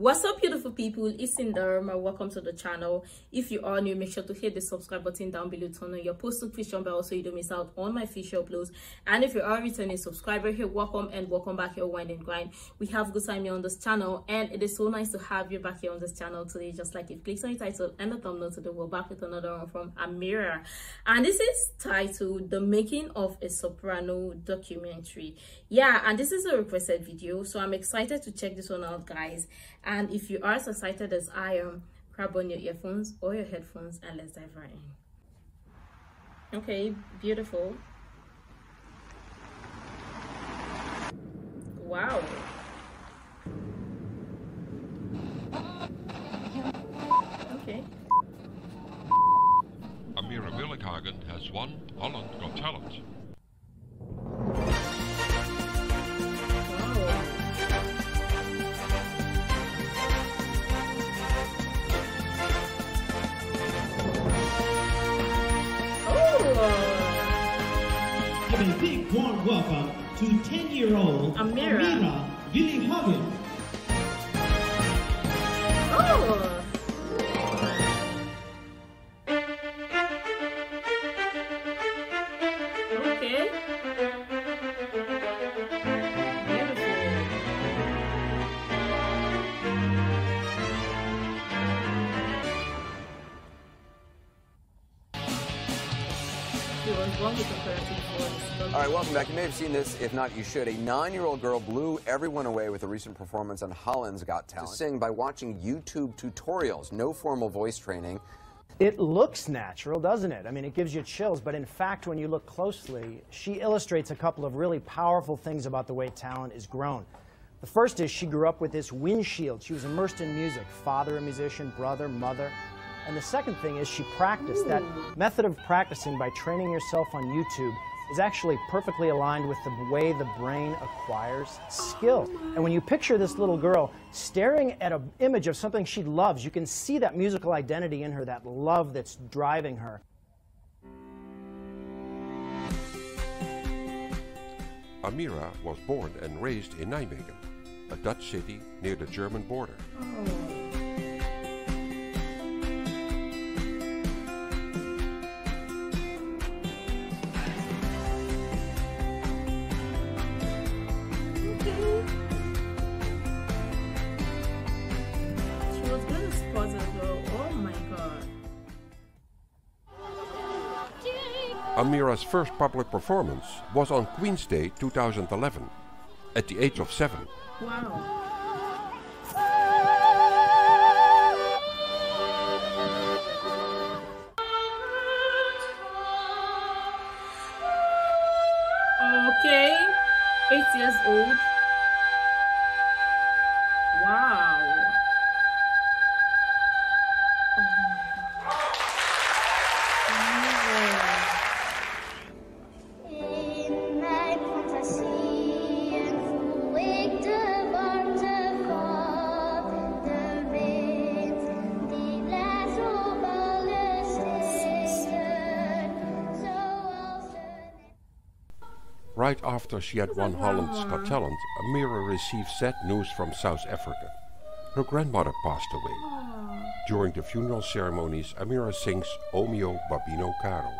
what's up beautiful people? It's Sindaroma welcome to the channel. If you are new make sure to hit the subscribe button down below. Turn on your post notification bell so you don't miss out on my future uploads. And if you are a returning subscriber here welcome and welcome back here wind and grind. We have good time here on this channel and it is so nice to have you back here on this channel today. Just like it clicks on the title and the thumbnail today we're back with another one from amira. And this is titled the making of a soprano documentary. Yeah and this is a requested video so i'm excited to check this one out guys and if you are as excited as I am, grab on your earphones or your headphones and let's dive right in. Okay, beautiful. Wow. Okay. Amira Willighagen has won Holland Got Talent. Welcome to 10-year-old Amira. Amira Willighagen. Oh. Seen this. If not, you should. A nine-year-old girl blew everyone away with a recent performance on Holland's Got Talent. To sing by watching YouTube tutorials. No formal voice training. It looks natural, doesn't it? I mean, it gives you chills, but in fact, when you look closely, she illustrates a couple of really powerful things about the way talent is grown. The first is she grew up with this windshield. She was immersed in music, father a musician, brother, mother. And the second thing is she practiced. That method of practicing by training yourself on YouTube is actually perfectly aligned with the way the brain acquires skill. And when you picture this little girl staring at an image of something she loves, you can see that musical identity in her, that love that's driving her. Amira was born and raised in Nijmegen, a Dutch city near the German border. Okay. Amira's first public performance was on Queen's Day 2011, at the age of seven. Wow. Right after she had won Holland's Got Talent, Amira received sad news from South Africa. Her grandmother passed away. During the funeral ceremonies, Amira sings Omeo Babino Caro.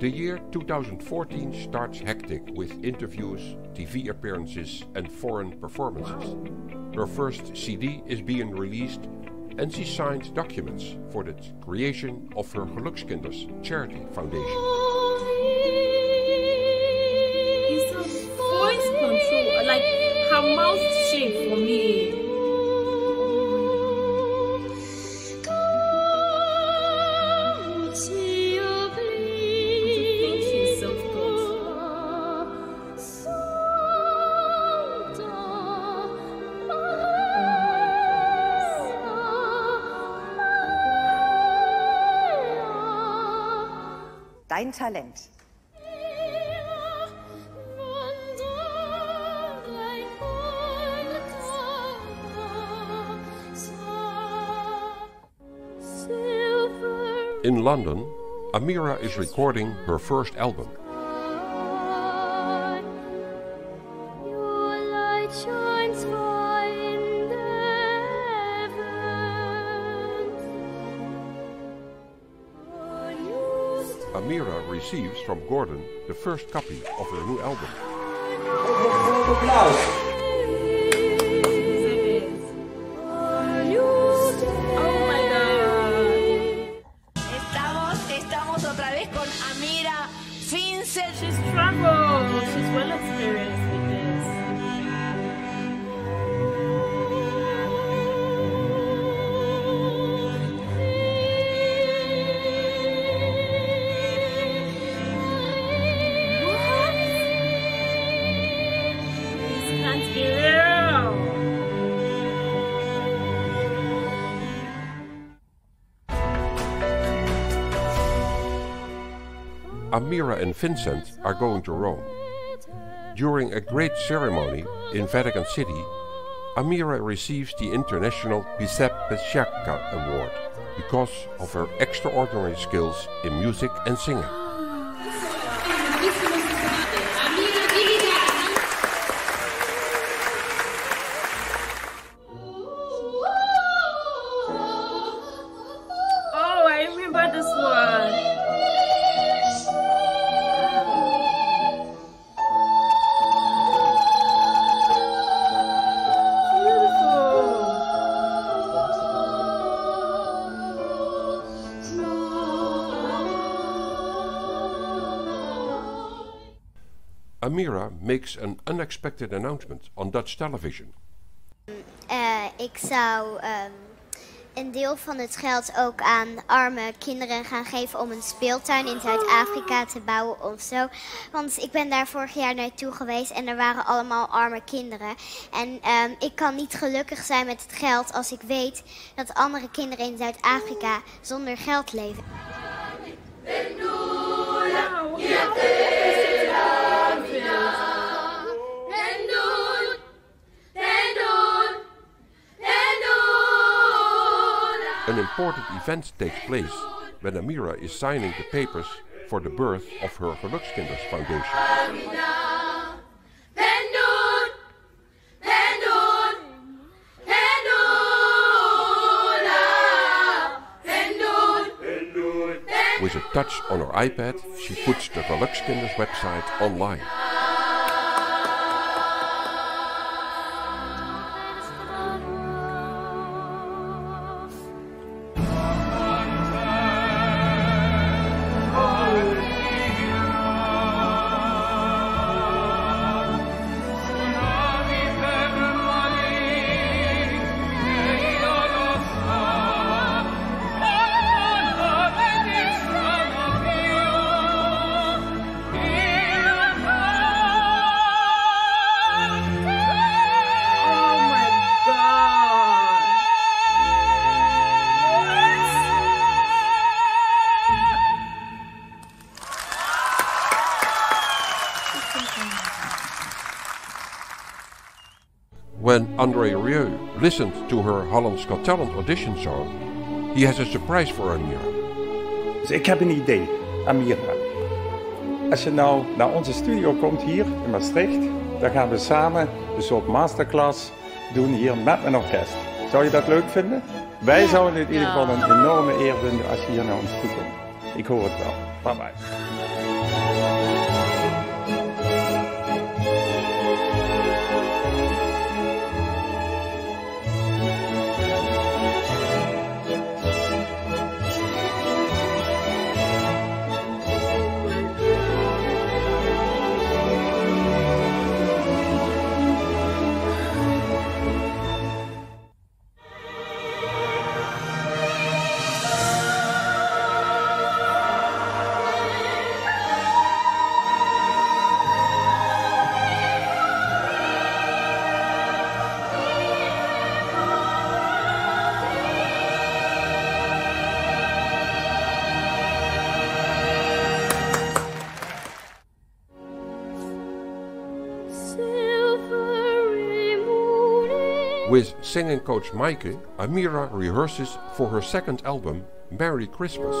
The year 2014 starts hectic with interviews, TV appearances, and foreign performances. Her first CD is being released, and she signed documents for the creation of her Gelukskinders charity foundation. Dein Talent. In London, Amira is recording her first album. Amira receives from Gordon the first copy of her new album. Amira and Vincent are going to Rome. During a great ceremony in Vatican City, Amira receives the International Giuseppe Sciacca Award because of her extraordinary skills in music and singing. Makes an unexpected announcement on Dutch television. Eh, ik zou ehm, een deel van het geld ook aan arme kinderen gaan geven om een speeltuin in Zuid-Afrika te bouwen of zo. Want ik ben daar vorig jaar naartoe geweest en er waren allemaal arme kinderen. En ehm, ik kan niet gelukkig zijn met het geld als ik weet dat andere kinderen in Zuid-Afrika zonder geld leven. An important event takes place when Amira is signing the papers for the birth of her Gelukskinders Foundation. With a touch on her iPad, she puts the Gelukskinders website online. When Andre Rieu listened to her Holland's Got Talent audition song, he has a surprise for Amira. Dus ik heb een idee, Amira. Als je nou naar onze studio komt hier in Maastricht, dan gaan we samen een soort masterclass doen hier met mijn orkest. Zou je dat leuk vinden? Wij zouden het in ieder geval een enorme eer vinden als je hier naar ons toe komt. Ik hoor het wel. Bye bye. With singing coach Maike, Amira rehearses for her second album, Merry Christmas.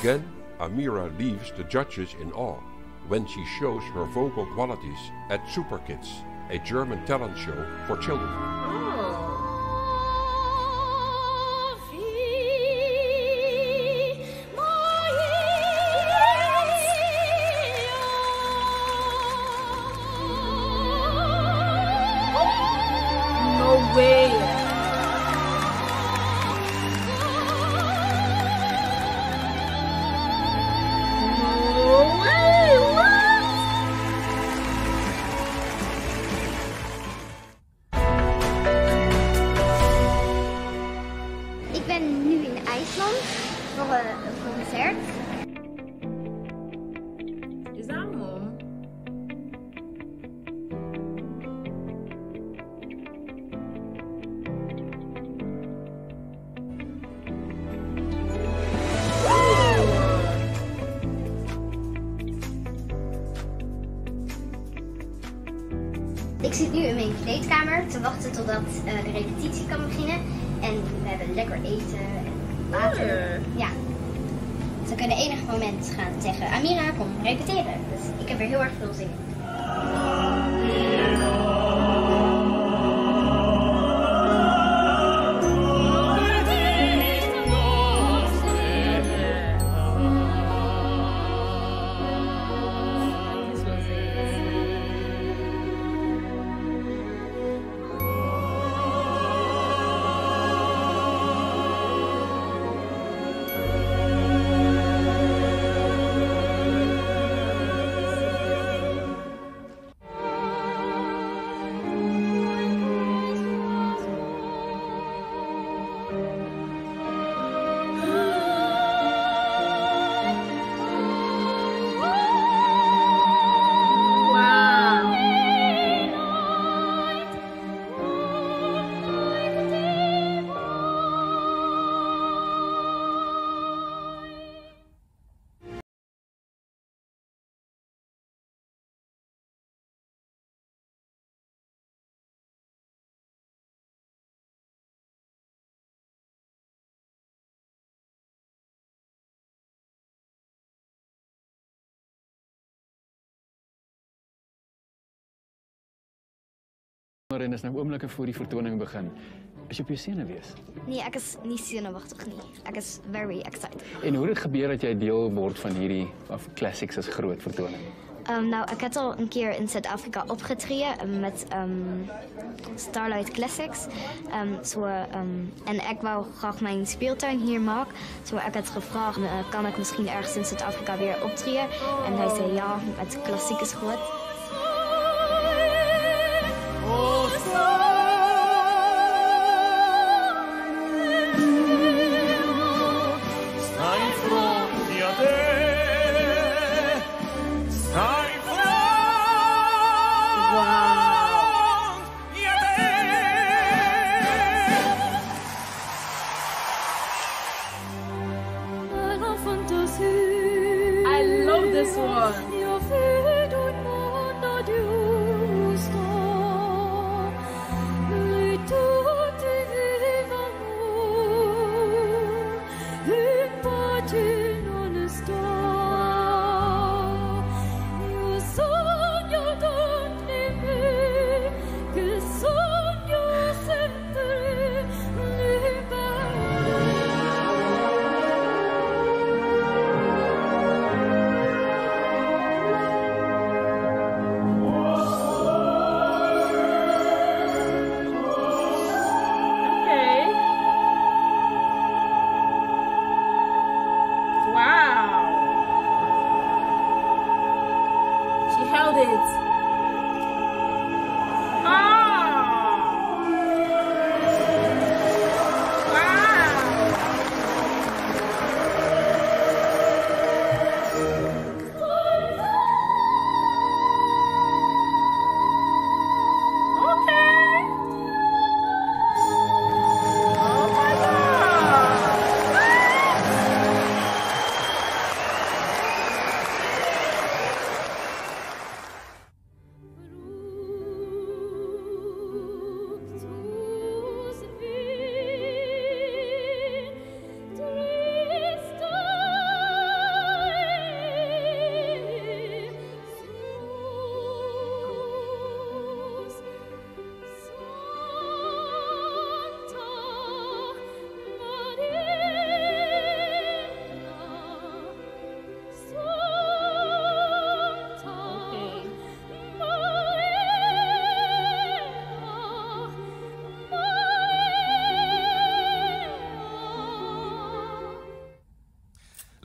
Again, Amira leaves the judges in awe when she shows her vocal qualities at Super Kids, a German talent show for children. Maar en is nou oomblikke voor die vertoning begin. Is jy op jou senuwees? Nee, ek is nie senuwagtig nie. Ek is very excited. En hoe het dit gebeur dat jy deel word van hierdie of Classics is groot vertoning? Um, nou, ik had al een keer in Zuid-Afrika opgetreden um, met um, Starlight Classics. Um, um, en ik wou graag mijn speeltuin hier maken. Zo, ik had gevraagd, uh, kan ik misschien ergens in Zuid-Afrika weer optreden? En hij zei ja, met klassiek is goed.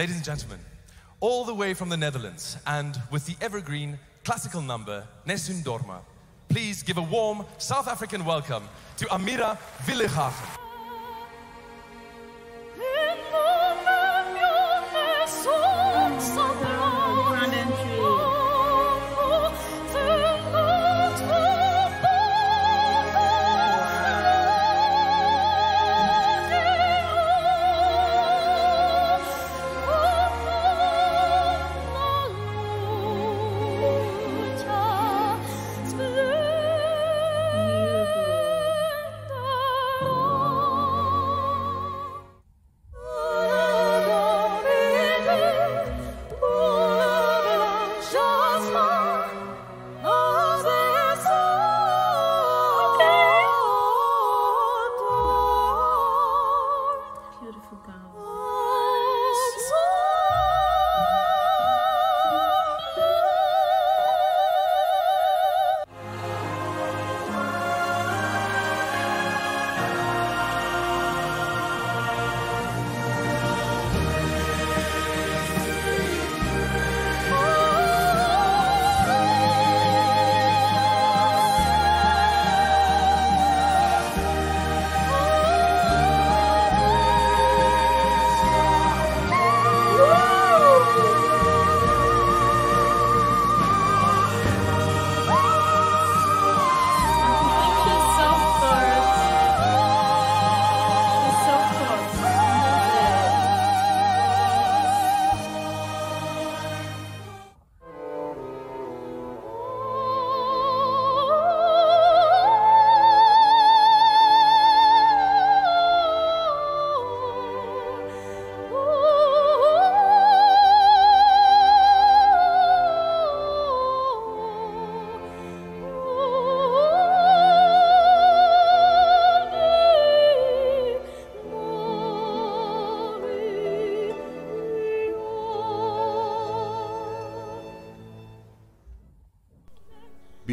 Ladies and gentlemen, all the way from the Netherlands and with the evergreen classical number Nessun Dorma, please give a warm South African welcome to Amira Willighagen.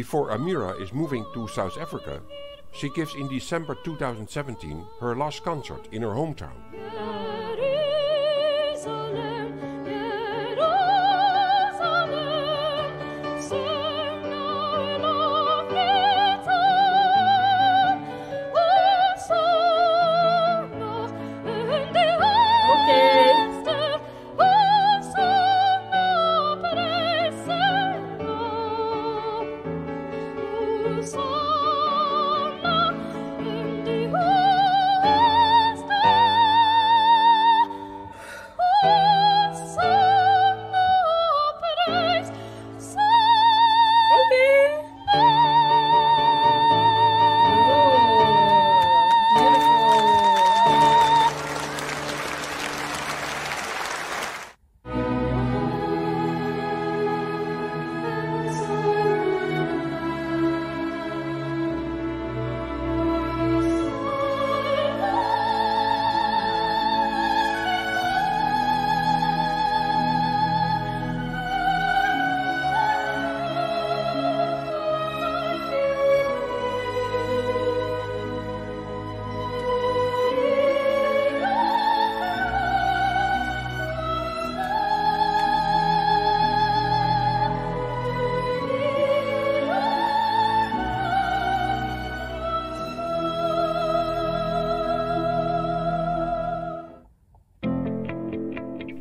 Before Amira is moving to South Africa, she gives in December 2017 her last concert in her hometown.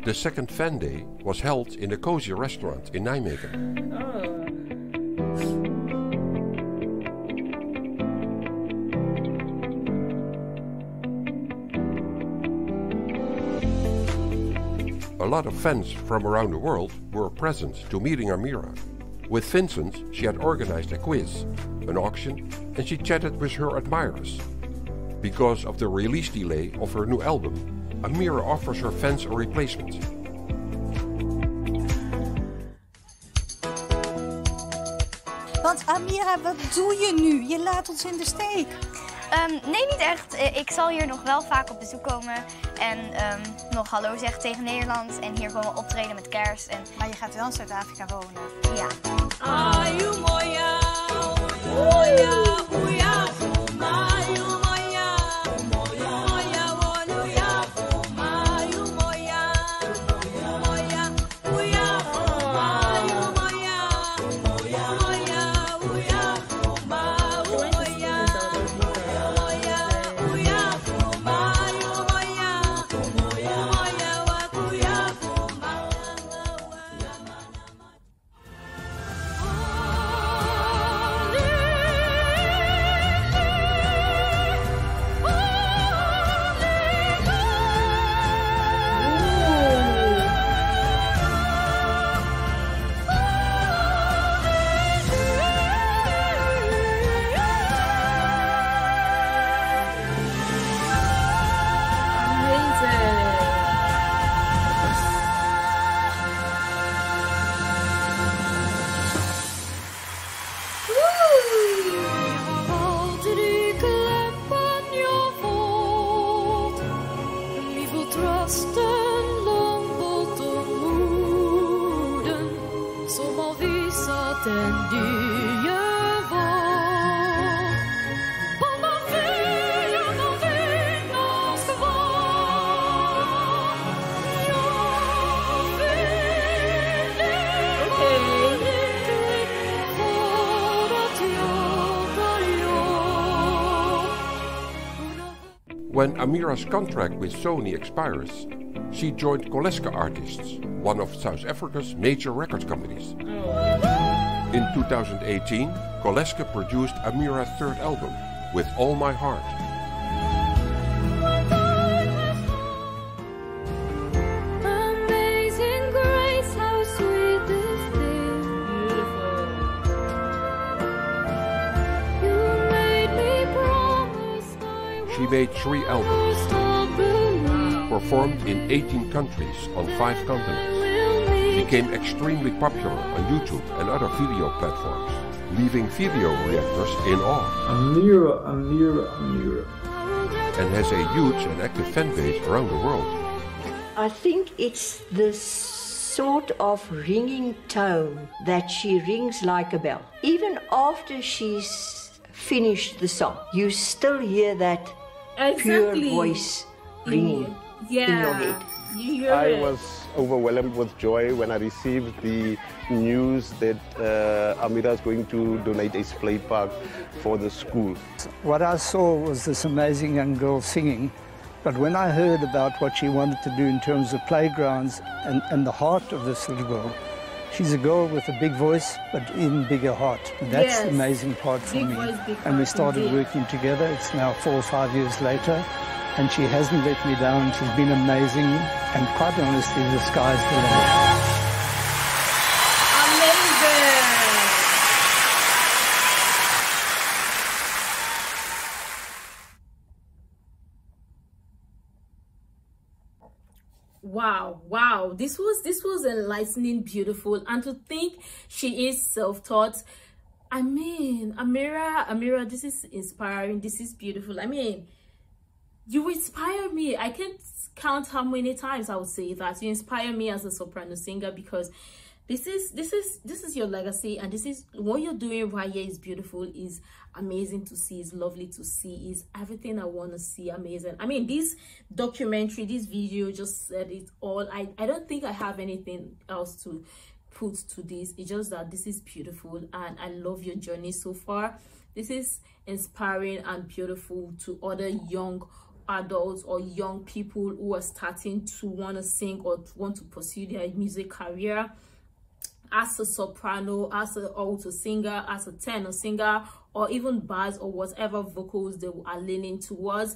The second fan day was held in the Cozy restaurant in Nijmegen. A lot of fans from around the world were present to meeting Amira. With Vincent, she had organized a quiz, an auction, and she chatted with her admirers. Because of the release delay of her new album, Amira offers her fans a replacement. Want Amira, wat doe je nu? Je laat ons in de steek. Ehm, nee, niet echt. Eh, Ik zal hier nog wel vaak op bezoek komen. En ehm, nog hallo zeggen tegen Nederland. En hier komen optreden met kerst. En... Maar je gaat wel in Zuid-Afrika wonen. Ja. att When Amira's contract with Sony expires, she joined Coleske Artists, one of South Africa's major record companies. In 2018, Coleske produced Amira's third album, With All My Heart. Three albums, performed in 18 countries on five continents, became extremely popular on YouTube and other video platforms, leaving video reactors in awe, Amira, Amira, Amira. and has a huge and active fan base around the world. I think it's the sort of ringing tone that she rings like a bell. Even after she's finished the song, you still hear that pure voice ringing in your Yeah. head. You I it. was overwhelmed with joy when I received the news that uh, Amira is going to donate a play park for the school. What I saw was this amazing young girl singing, but when I heard about what she wanted to do in terms of playgrounds and, and the heart of this little girl, she's a girl with a big voice, but even bigger heart. And that's Yes. the amazing part for Big me. voice, and we started indeed. working together. It's now four or five years later, and she hasn't let me down. She's been amazing, and quite honestly, the sky's the limit. Amazing. Wow, wow. This was this was enlightening, beautiful. And to think she is self-taught. I mean, Amira, Amira, this is inspiring. This is beautiful. I mean, you inspire me. I can't count how many times I would say that. You inspire me as a soprano singer because this is this is this is your legacy and this is what you're doing right here is beautiful is amazing to see is lovely to see is everything i want to see amazing. I mean this documentary this video just said it all. I i don't think i have anything else to put to this. It's just that this is beautiful and i love your journey so far. This is inspiring and beautiful to other young adults or young people who are starting to want to sing or want to pursue their music career as a soprano, as a alto singer, as a tenor singer, or even bass or whatever vocals they are leaning towards.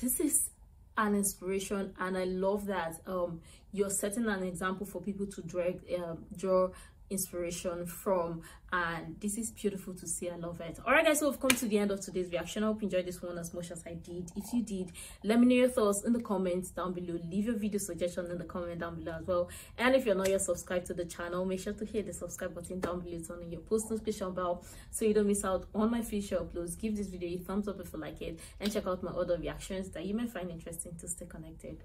This is an inspiration, and I love that um, you're setting an example for people to drag, um, draw inspiration from and this is beautiful to see i love it. All right guys so we've come to the end of today's reaction. I hope you enjoyed this one as much as i did. If you did let me know your thoughts in the comments down below. Leave your video suggestion in the comment down below as well. And if you're not yet subscribed to the channel make sure to hit the subscribe button down below turn on your post notification bell so you don't miss out on my future uploads. Give this video a thumbs up if you like it and check out my other reactions that you may find interesting to stay connected